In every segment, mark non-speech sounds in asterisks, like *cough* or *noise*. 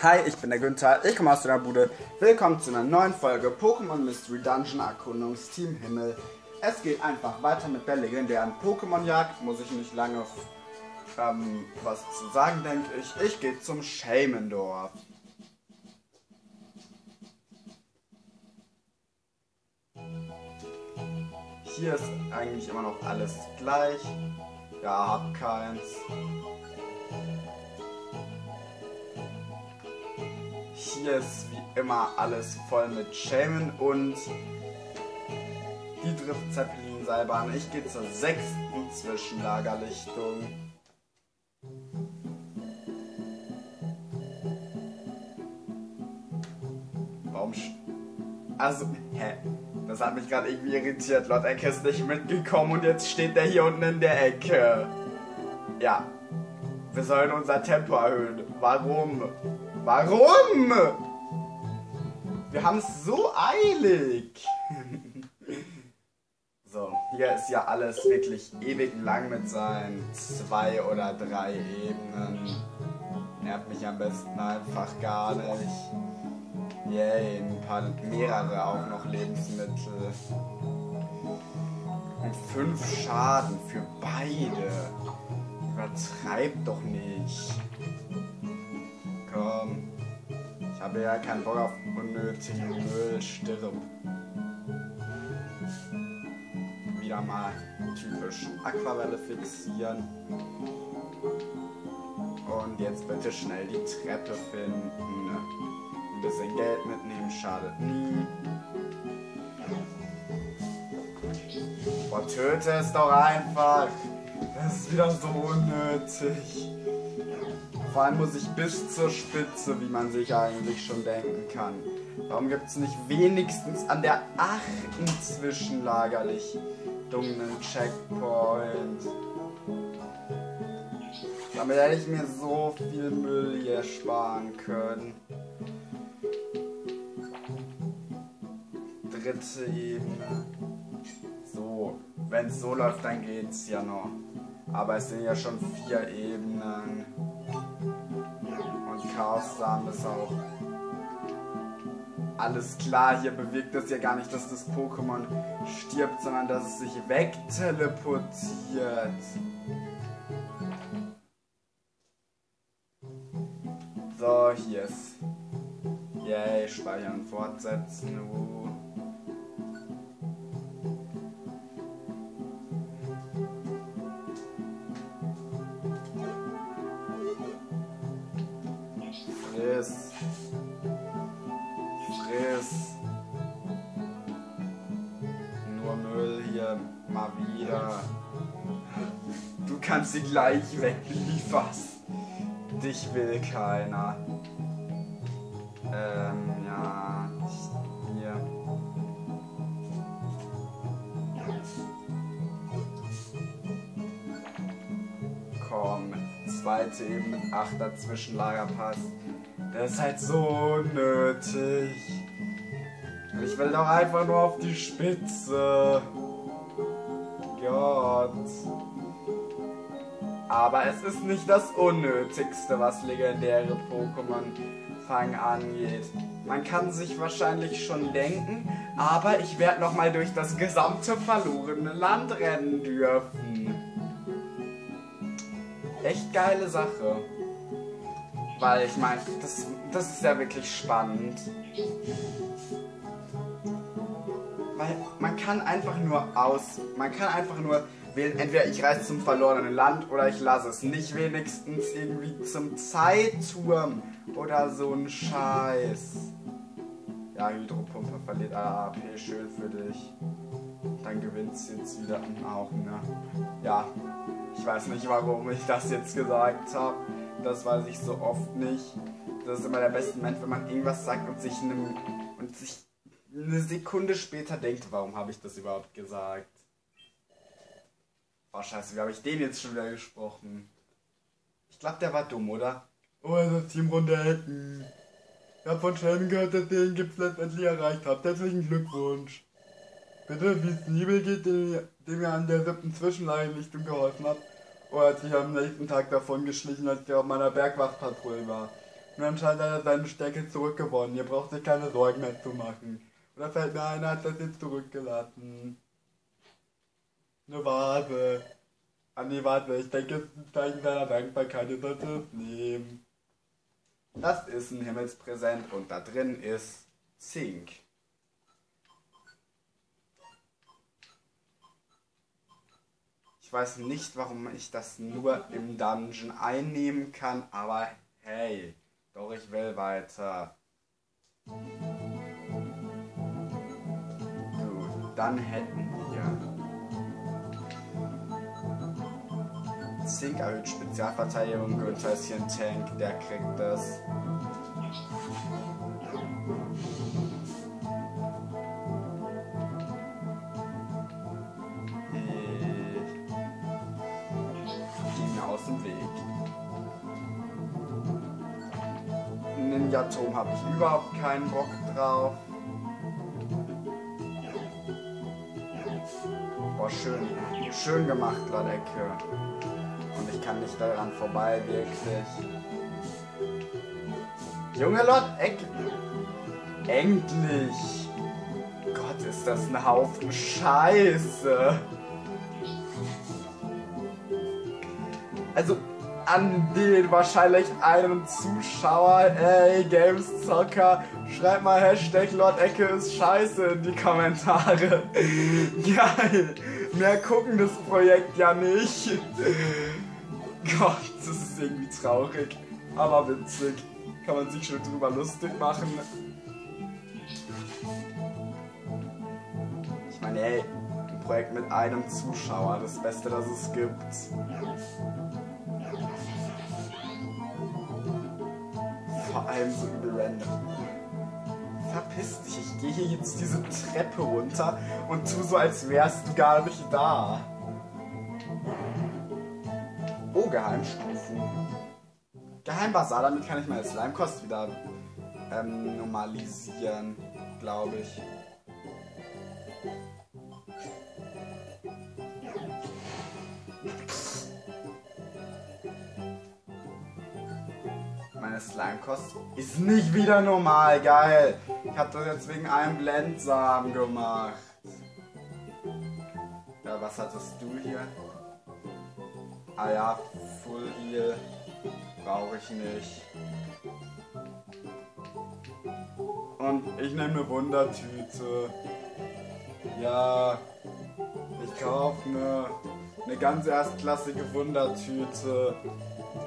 Hi, ich bin der Günther, ich komme aus der Bude. Willkommen zu einer neuen Folge Pokémon Mystery Dungeon Erkundungsteam Himmel. Es geht einfach weiter mit der legendären Pokémon-Jagd. Muss ich nicht lange ähm, was zu sagen, denke ich. Ich gehe zum Shamendorf. Hier ist eigentlich immer noch alles gleich. Ja, hab keins. Hier ist wie immer alles voll mit Shaman und die trifft Zeppelin Seilbahn. Ich gehe zur sechsten Zwischenlagerlichtung. Warum? Also, hä? Das hat mich gerade irgendwie irritiert. Lord Ecke ist nicht mitgekommen und jetzt steht der hier unten in der Ecke. Ja. Wir sollen unser Tempo erhöhen. Warum? Warum? Wir haben es so eilig. *laughs* so, hier ist ja alles wirklich ewig lang mit seinen zwei oder drei Ebenen. Nervt mich am besten einfach gar nicht. Yay, ein paar mehrere auch noch Lebensmittel. Und fünf Schaden für beide. Übertreib doch nicht. Komm. Ich habe ja keinen Bock auf unnötigen Müll. Stirb. Wieder mal typisch Aquavelle fixieren. Und jetzt bitte schnell die Treppe finden. Ein bisschen Geld mitnehmen schadet nie. Boah, töte es doch einfach. Das ist wieder so unnötig. Vor allem muss ich bis zur Spitze, wie man sich eigentlich schon denken kann. Warum gibt es nicht wenigstens an der achten Zwischenlagerlichtung einen Checkpoint? Damit hätte ich mir so viel Müll hier sparen können. dritte Ebene. So, wenn es so läuft, dann geht's ja noch. Aber es sind ja schon vier Ebenen. Und Chaos-Samen ist auch alles klar. Hier bewegt es ja gar nicht, dass das Pokémon stirbt, sondern dass es sich wegteleportiert. So, hier ist. Yay, speichern, fortsetzen. Uh. Sie gleich wegliefern. Dich will keiner. Ähm, ja. Hier. Komm. Zweite Ebene, achter Zwischenlagerpass. Das ist halt so nötig. Ich will doch einfach nur auf die Spitze. Aber es ist nicht das Unnötigste, was legendäre Pokémon Fang angeht. Man kann sich wahrscheinlich schon denken, aber ich werde nochmal durch das gesamte verlorene Land rennen dürfen. Echt geile Sache. Weil ich meine, das, das ist ja wirklich spannend. Weil man kann einfach nur aus, man kann einfach nur wählen, entweder ich reise zum verlorenen Land oder ich lasse es. Nicht wenigstens irgendwie zum Zeitturm oder so ein Scheiß. Ja, Hydropumpe verliert AP, schön für dich. Dann gewinnt sie jetzt wieder auch, ne? Ja, ich weiß nicht, warum ich das jetzt gesagt habe. Das weiß ich so oft nicht. Das ist immer der beste Moment, wenn man irgendwas sagt und sich, eine, und sich eine Sekunde später denkt, warum habe ich das überhaupt gesagt? Oh scheiße, wie habe ich den jetzt schon wieder gesprochen? Ich glaube, der war dumm, oder? Oh, das Teamrunde Ecken. Ich habe von Schwellen gehört, dass ihr den Gipfel letztendlich erreicht habt. Herzlichen Glückwunsch. Bitte, wie es Nibel geht, dem, dem ihr an der siebten Zwischenlagerlichtung geholfen habt. Oh, er hat sich am nächsten Tag davon geschlichen, als ich auf meiner Bergwachtpatrouille war. Und anscheinend hat er seine Stärke zurückgewonnen. Ihr braucht sich keine Sorgen mehr zu machen. Oder fällt mir ein, hat das jetzt zurückgelassen. Eine Vase. Ah nee, warte, ich denke, es ist ein Zeichen seiner Dankbarkeit. Ihr solltet es nehmen. Das ist ein Himmelspräsent und da drin ist Zink. Ich weiß nicht, warum ich das nur im Dungeon einnehmen kann, aber hey, doch ich will weiter. Dann hätten wir Zink erhöht Spezialverteidigung, Günther ist hier ein Tank, der kriegt das. aus dem Weg. Ninja-Turm habe ich überhaupt keinen Bock drauf. Schön gemacht, Ladecke. Und ich kann nicht daran vorbei, wirklich. Junge Lord, Eck. Endlich. Gott, ist das ein Haufen Scheiße. Also an den wahrscheinlich einen Zuschauer, ey, Games Zocker, schreibt mal Hashtag Lord Ecke ist scheiße in die Kommentare. *laughs* Geil. Mehr gucken das Projekt ja nicht. Gott, das ist irgendwie traurig, aber witzig. Kann man sich schon drüber lustig machen. Ich meine, ey, ein Projekt mit einem Zuschauer, das Beste, das es gibt. Vor allem so übel random. Verpiss dich, ich gehe hier jetzt diese Treppe runter und tu so, als wärst du gar nicht da. Oh, Geheimstufen. Geheimbasar, damit kann ich meine Slime-Kost wieder ähm, normalisieren, glaube ich. Meine Slime-Kost ist nicht wieder normal, geil. Ich habe das jetzt wegen einem Blendsamen gemacht. Ja, was hattest du hier? Ah ja, Full Heal brauche ich nicht. Und ich nehme eine Wundertüte. Ja, ich kaufe eine, eine ganz erstklassige Wundertüte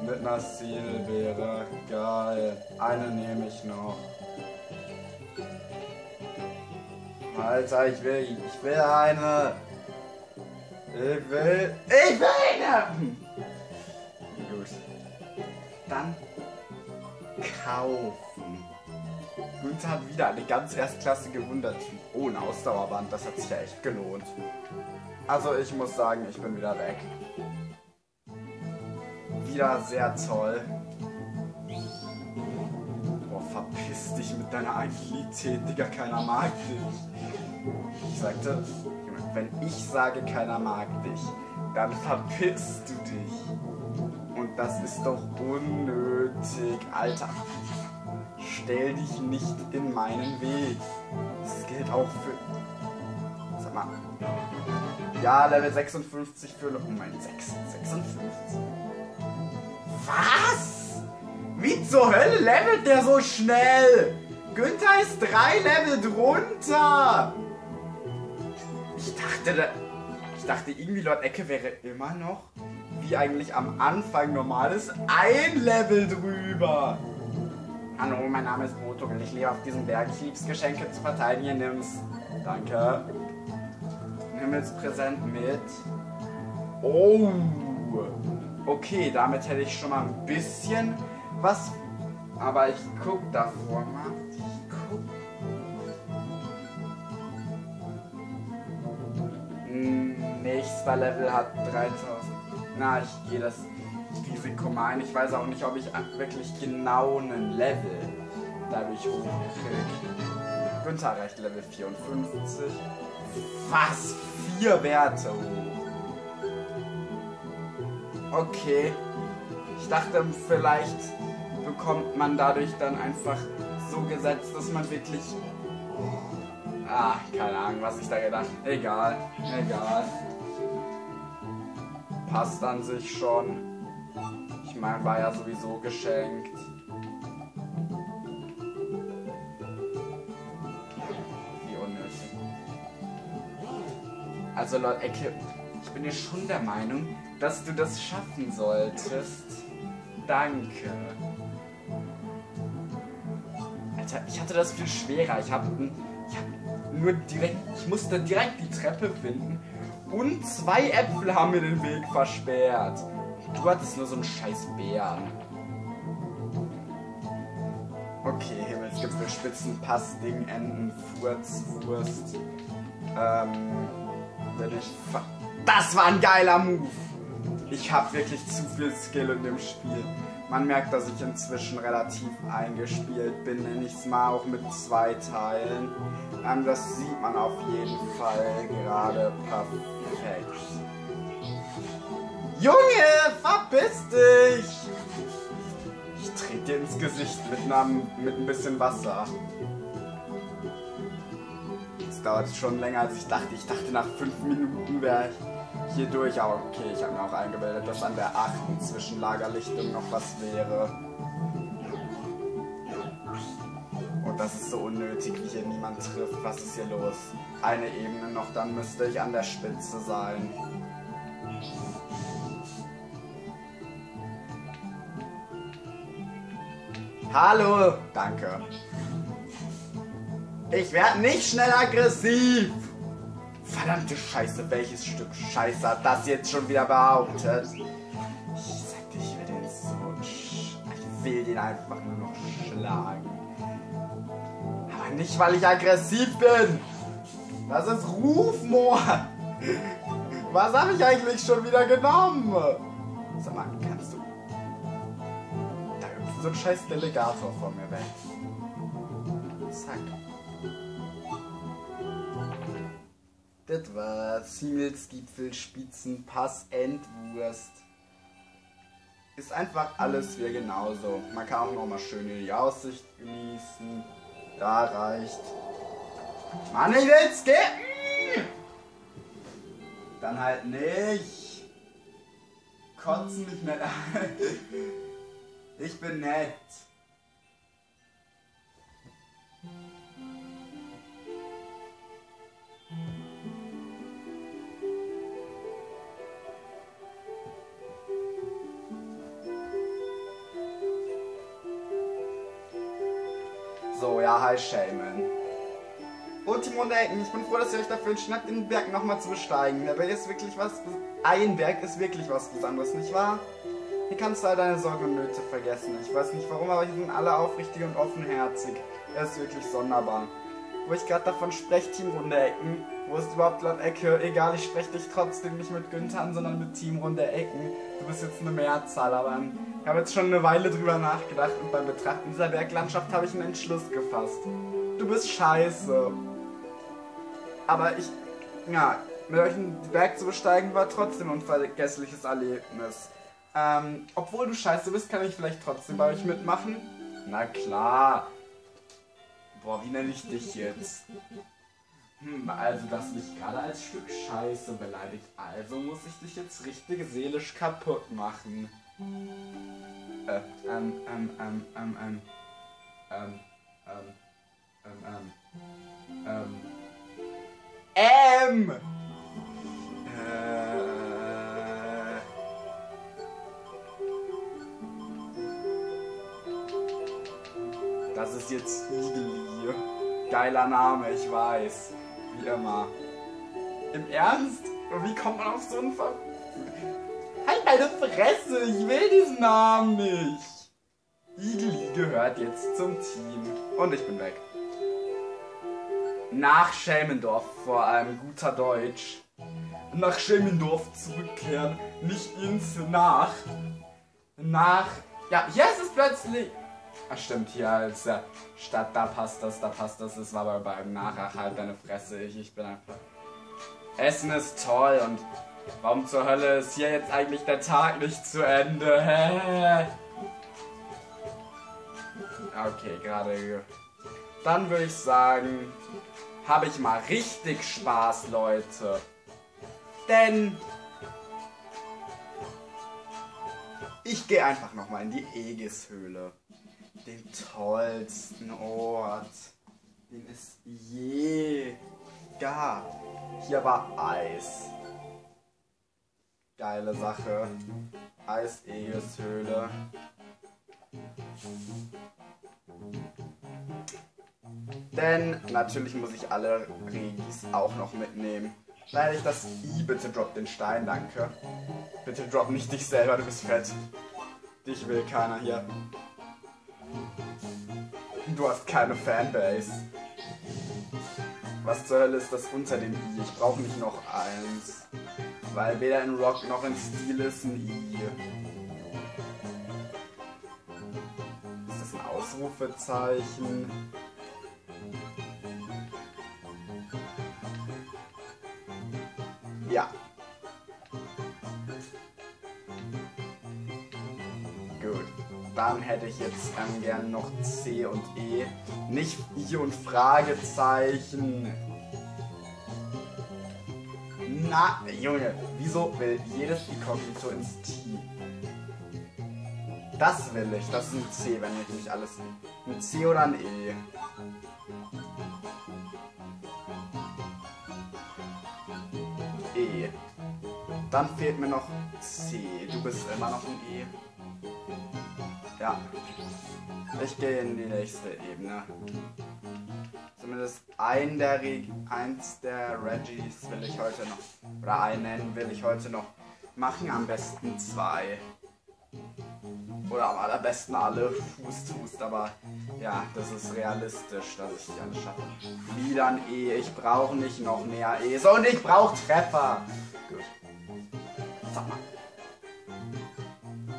mit einer Zielbeere. Geil. Eine nehme ich noch. Alter, ich will, ich will eine. Ich will, ich will eine! Gut. Dann kaufen. Günther hat wieder eine ganz erstklassige Wundertüte. Oh, ein Ausdauerband, das hat sich ja echt gelohnt. Also ich muss sagen, ich bin wieder weg. Wieder sehr toll. Boah, verpiss dich mit deiner Agilität, Digga, keiner mag dich. Ich sagte, wenn ich sage, keiner mag dich, dann verpisst du dich. Und das ist doch unnötig. Alter, stell dich nicht in meinen Weg. Das gilt auch für... Sag mal. Ja, Level 56 für... Moment, 6, 56. Was? Wie zur Hölle levelt der so schnell? Günther ist drei Level drunter. Ich dachte, ich dachte irgendwie Lord Ecke wäre immer noch, wie eigentlich am Anfang normal ist, ein Level drüber. Hallo, mein Name ist Moto und ich lebe auf diesem Berg. Ich lieb's Geschenke zu verteilen. Hier nimm's. Danke. Himmelspräsent mit. Oh. Okay, damit hätte ich schon mal ein bisschen was. Aber ich guck davor mal. Ich guck. Hm, nächster Level hat 3000. Na, ich gehe das Risiko mal ein. Ich weiß auch nicht, ob ich wirklich genau einen Level dadurch hochkriege. Günther erreicht Level 54. Was? Vier Werte hoch. Okay. Ich dachte, vielleicht bekommt man dadurch dann einfach so gesetzt, dass man wirklich... Ah, keine Ahnung, was ich da gedacht Egal, egal. Passt an sich schon. Ich meine, war ja sowieso geschenkt. Wie unnötig. Also Leute, Ecke, bin ja schon der Meinung, dass du das schaffen solltest. Danke. Alter, ich hatte das viel schwerer. Ich habe hab nur direkt, ich musste direkt die Treppe finden und zwei Äpfel haben mir den Weg versperrt. Du hattest nur so einen scheiß Bären. Okay, Himmelsgipfel, Spitzen, Pass, Ding, Enden, Furz, Wurst. Ähm, wenn ich... Das war ein geiler Move! Ich habe wirklich zu viel Skill in dem Spiel. Man merkt, dass ich inzwischen relativ eingespielt bin, nenne ich es mal auch mit zwei Teilen. Ähm, das sieht man auf jeden Fall gerade perfekt. Junge, verpiss dich! Ich trete dir ins Gesicht mit, einer, mit ein bisschen Wasser. Das dauert schon länger als ich dachte. Ich dachte nach fünf Minuten wäre ich hier durch. Aber okay, ich habe mir auch eingebildet, dass an der achten Zwischenlagerlichtung noch was wäre. Und das ist so unnötig, wie hier niemand trifft. Was ist hier los? Eine Ebene noch, dann müsste ich an der Spitze sein. Hallo! Danke. Ich werde nicht schnell aggressiv! Verdammte Scheiße, welches Stück Scheiße hat das jetzt schon wieder behauptet? Ich sagte, ich will den so... Ich will den einfach nur noch schlagen. Aber nicht, weil ich aggressiv bin! Das ist Rufmord! Was habe ich eigentlich schon wieder genommen? Sag mal, kannst du so ein scheiß Delegator vor mir weg. Zack. Das war's. Himmelsgipfel, Spitzen, Pass, Endwurst. Ist einfach alles wie genauso. Man kann auch nochmal schön die Aussicht genießen. Da reicht. Mann, ich will's skippen! Dann halt nicht. Kotzen nicht mehr. *laughs* Ich bin nett. Hi Shaman. Und Ecken, ich bin froh, dass ihr euch dafür entschieden habt, den Berg nochmal zu besteigen. Der Berg ist wirklich was... Ein Berg ist wirklich was Besonderes, nicht wahr? Hier kannst du all deine Sorgen und Nöte vergessen. Ich weiß nicht warum, aber hier sind alle aufrichtig und offenherzig. Er ist wirklich sonderbar. Wo ich gerade davon spreche, Teamrunde Ecken. Wo ist überhaupt laut Ecke? Egal, ich spreche dich trotzdem nicht mit Günther an, sondern mit Teamrunde Ecken. Du bist jetzt eine Mehrzahl, aber ich habe jetzt schon eine Weile drüber nachgedacht und beim Betrachten dieser Berglandschaft habe ich einen Entschluss gefasst. Du bist scheiße. Aber ich, ja, mit euch einen Berg zu besteigen war trotzdem ein unvergessliches Erlebnis. Ähm, obwohl du scheiße bist, kann ich vielleicht trotzdem bei euch mitmachen? Na klar. Boah, wie nenne ich dich jetzt? Hm, also das mich gerade als Stück Scheiße beleidigt. Also muss ich dich jetzt richtig seelisch kaputt machen. Äh, ähm, ähm, ähm, ähm, ähm, ähm, ähm, ähm, ähm, ähm, ähm, äh, Das ist jetzt Igeli. Geiler Name, ich weiß. Wie immer. Im Ernst? Wie kommt man auf so einen Ver... Deine Fresse! Ich will diesen Namen nicht! Igeli gehört jetzt zum Team. Und ich bin weg. Nach Schelmendorf vor allem guter Deutsch. Nach Schelmendorf zurückkehren, nicht ins Nach. Nach... Ja, hier ist es plötzlich... Ach stimmt, hier als äh, Stadt, da passt das, da passt das. Das war aber beim Nachach halt deine Fresse. Ich, ich bin einfach... Essen ist toll und warum zur Hölle ist hier jetzt eigentlich der Tag nicht zu Ende? Hä? Okay, gerade. Dann würde ich sagen, habe ich mal richtig Spaß, Leute. Denn ich gehe einfach nochmal in die Egishöhle. Den tollsten Ort, den es je gab. Hier war Eis. Geile Sache. Eis-Egishöhle. Denn natürlich muss ich alle Regis auch noch mitnehmen. Leider ich das I, bitte drop den Stein, danke. Bitte drop nicht dich selber, du bist fett. Dich will keiner hier. Du hast keine Fanbase. Was zur Hölle ist das unter dem I? Ich brauche nicht noch eins. Weil weder in Rock noch in Stil ist ein I. Ist das ein Ausrufezeichen? Ja. Gut. Dann hätte ich jetzt ähm, gern noch C und E. Nicht I und Fragezeichen. Na, Junge, wieso will jedes Inkognito ins T? Das will ich. Das ist ein C, wenn ich nicht alles. Ein C oder ein E. E. Dann fehlt mir noch C. Du bist immer noch ein E. Ja. Ich gehe in die nächste Ebene. Zumindest ein der Re eins der Reggies will ich heute noch. Oder einen will ich heute noch machen. Am besten zwei. Oder am allerbesten alle Fuß zu Fuß, aber ja, das ist realistisch, dass ich die alle schaffe. Wieder ein E, ich brauche nicht noch mehr E's und ich brauche Treffer. Gut. Sag mal.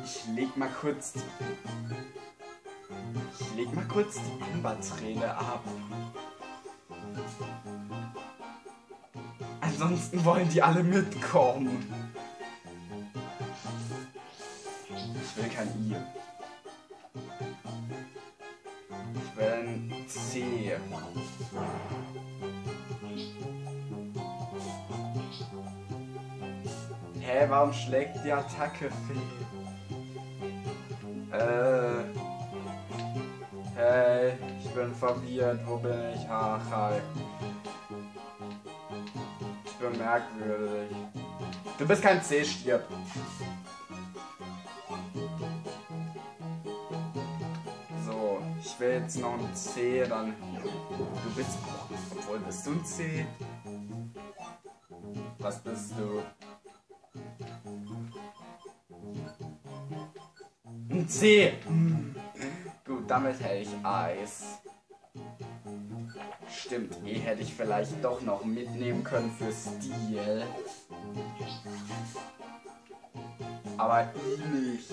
Ich leg mal kurz Ich leg mal kurz die Amberträne ab. Ansonsten wollen die alle mitkommen. Ich will kein I. Ich will ein C. Hä, warum schlägt die Attacke fehl? Äh. Hey, ich bin verwirrt. Wo bin ich? Ach, hi. Merkwürdig. Du bist kein C-Stirb. So, ich will jetzt noch ein C, dann. Du bist. Obwohl, bist du ein C? Was bist du? Ein C. Hm. Gut, damit hätte ich Eis. Stimmt, E hätte ich vielleicht doch noch mitnehmen können für Stil. Aber nicht.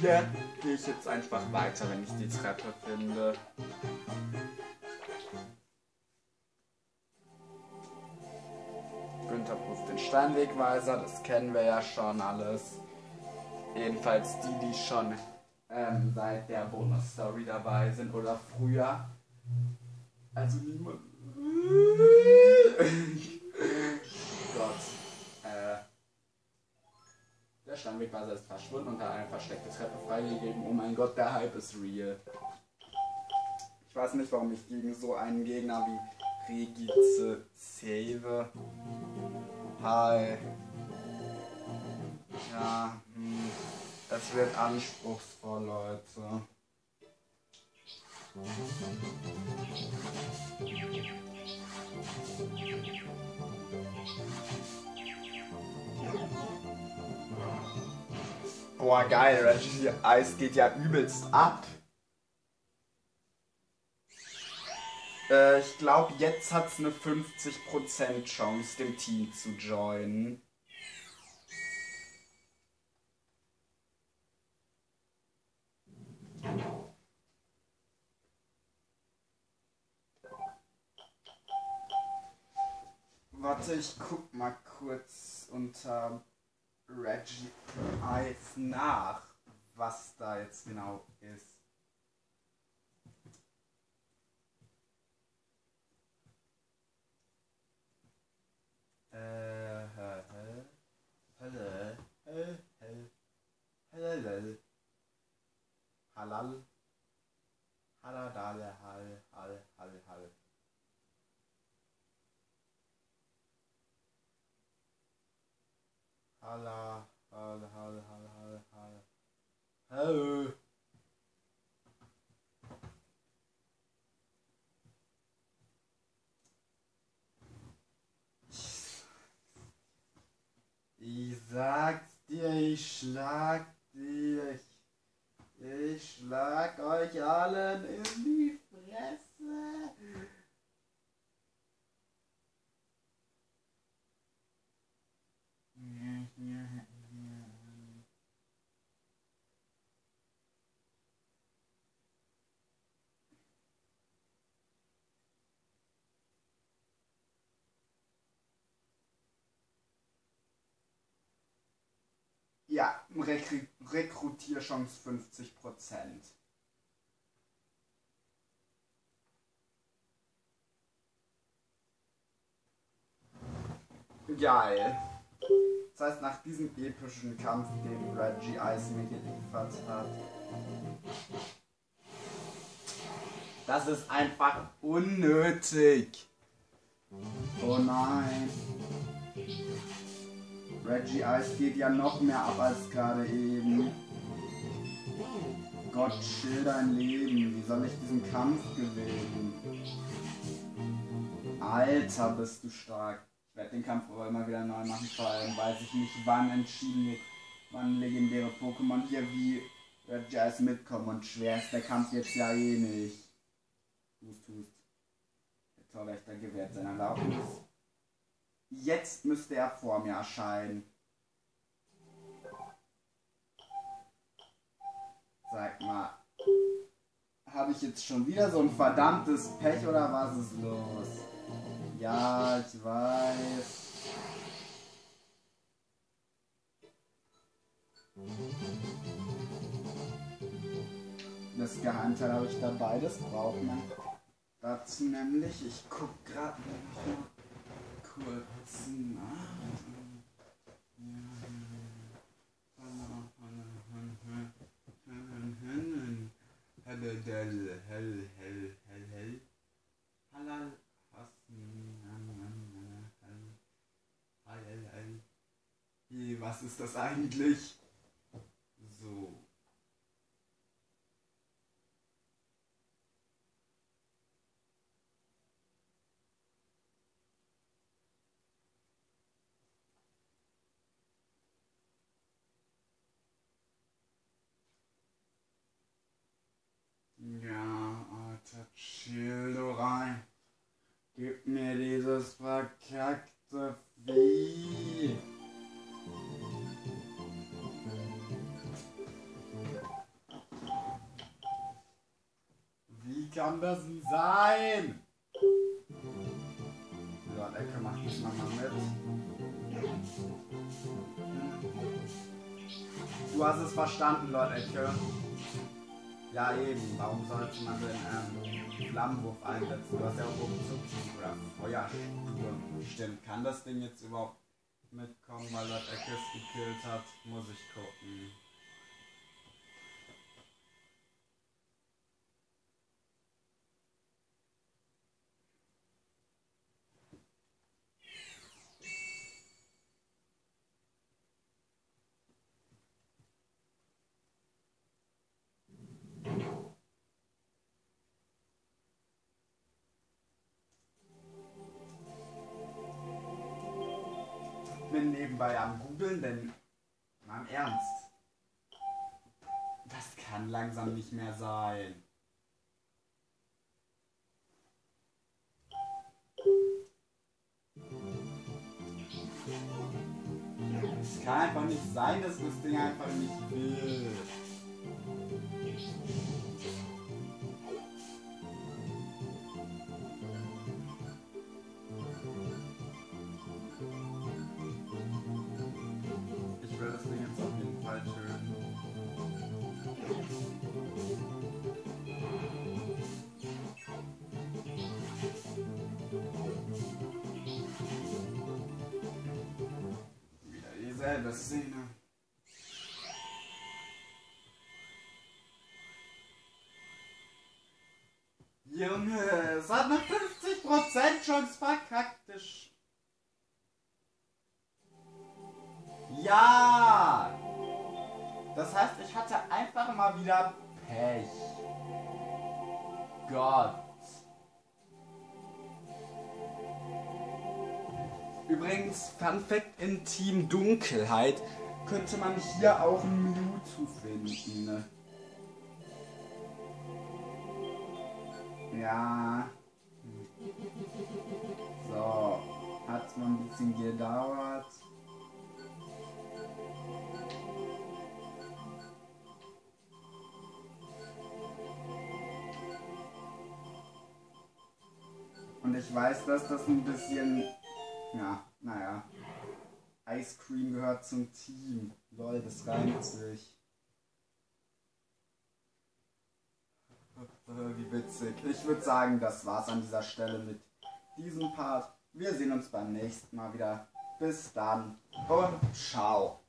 Hier gehe ich jetzt einfach weiter, wenn ich die Treppe finde. Günther prüft den Steinwegweiser, das kennen wir ja schon alles. Jedenfalls die, die schon ähm, seit der Bonus-Story dabei sind oder früher. Also niemand. *laughs* Gott. Äh, der Steinwegweiser ist verschwunden und hat eine versteckte Treppe freigegeben. Oh mein Gott, der Hype ist real. Ich weiß nicht, warum ich gegen so einen Gegner wie Regize save. Hi. Ja, hm. Es wird anspruchsvoll, Leute. Boah, geil, Reggie Eis geht ja übelst ab. Äh, ich glaube, jetzt hat es eine 50% Chance, dem Team zu joinen. Warte, ich guck mal kurz unter Reggie Eyes nach, was da jetzt genau ist. Äh, hä, hä, hä, hä, hä, hä, hä, Halal. Haladale, hal, hal, hal, hal. Hala, hal, hal, hal, hal, hal. Hal. Ich sag's dir, ich schlag dich. Ich schlag euch allen in die Fresse. Ja, *laughs* Rekru Rekrutierchance 50%. Geil. Das heißt, nach diesem epischen Kampf, den Reggie Ice mir geliefert hat, das ist einfach unnötig. Oh nein. Reggie Ice geht ja noch mehr ab als gerade eben. Gott, chill dein Leben. Wie soll ich diesen Kampf gewinnen? Alter, bist du stark. Ich werde den Kampf aber immer wieder neu machen, vor allem weiß ich nicht, wann entschieden wird, wann legendäre Pokémon hier wie Reggie Ice mitkommen. Und schwer ist der Kampf jetzt ja eh nicht. Hust, hust. Der Torwächter gewährt seine Erlaubnis. Jetzt müsste er vor mir erscheinen. Sag mal, habe ich jetzt schon wieder so ein verdammtes Pech oder was ist los? Ja, ich weiß. Das Geheimteil habe ich dabei, das braucht man dazu nämlich. Ich guck gerade mal kurz nach. Hell. Halal, Was ist das eigentlich? So. Ja, Alter, chill du rein. Gib mir dieses verkackte Vieh. Wie kann das denn sein? Ja, Ecke macht das mal mit. Du hast es verstanden, Lord Ecke. Ja, eben. Warum sollte man denn ähm, Flammenwurf einsetzen? Du hast ja auch Ruckzuck oder Feuersturm. Stimmt. Kann das Ding jetzt überhaupt mitkommen, weil das Eckes gekillt hat? Muss ich gucken. Nebenbei am googeln, denn mal im Ernst. Das kann langsam nicht mehr sein. Es kann einfach nicht sein, dass das Ding einfach nicht will. Dieselbe Szene. Junge, es hat eine 50% Chance verkackt. Ja! Das heißt, ich hatte einfach mal wieder Pech. Gott. Übrigens, Fun Fact in Team Dunkelheit könnte man hier auch Mewtwo finden. Ja. So. Hat mal ein bisschen gedauert. Und ich weiß, dass das ein bisschen. Ja, naja. Ice Cream gehört zum Team. Lol, das reimt sich. *laughs* Wie witzig. Ich würde sagen, das war's an dieser Stelle mit diesem Part. Wir sehen uns beim nächsten Mal wieder. Bis dann und ciao.